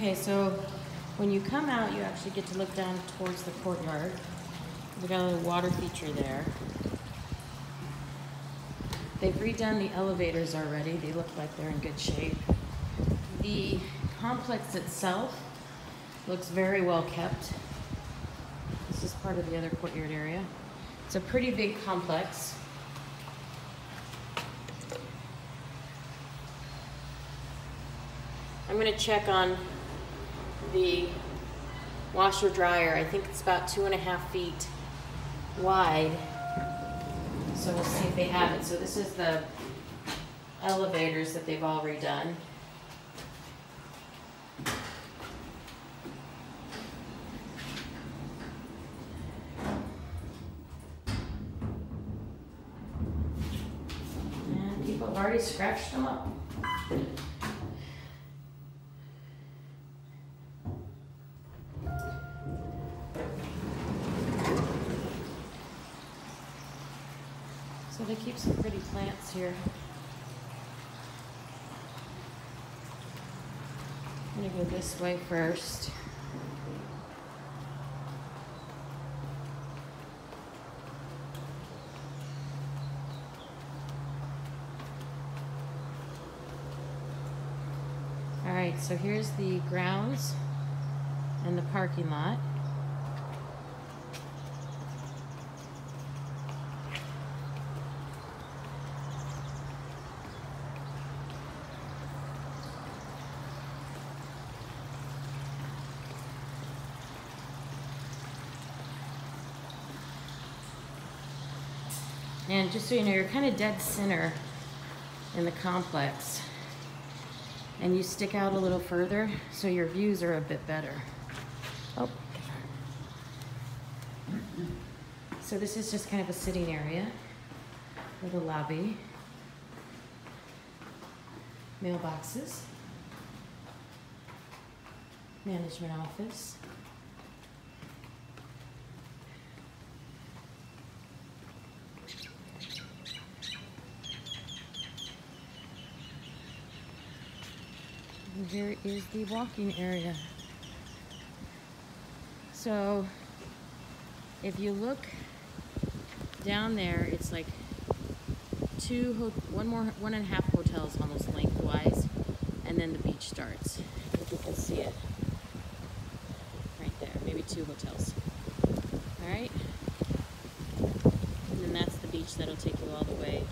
Okay, so when you come out, you actually get to look down towards the courtyard. We got a little water feature there. They've redone the elevators already. They look like they're in good shape. The complex itself looks very well kept. This is part of the other courtyard area. It's a pretty big complex. I'm gonna check on the washer dryer. I think it's about two and a half feet wide. So we'll see if they have it. So this is the elevators that they've all redone. And people have already scratched them up. So they keep some pretty plants here. I'm gonna go this way first. All right, so here's the grounds and the parking lot. And just so you know, you're kind of dead center in the complex. And you stick out a little further, so your views are a bit better. Oh. So this is just kind of a sitting area with a lobby, mailboxes, management office. Here is the walking area. So if you look down there, it's like two, one more, one and a half hotels almost lengthwise, and then the beach starts. If you can see it, right there, maybe two hotels. All right, and then that's the beach that'll take you all the way.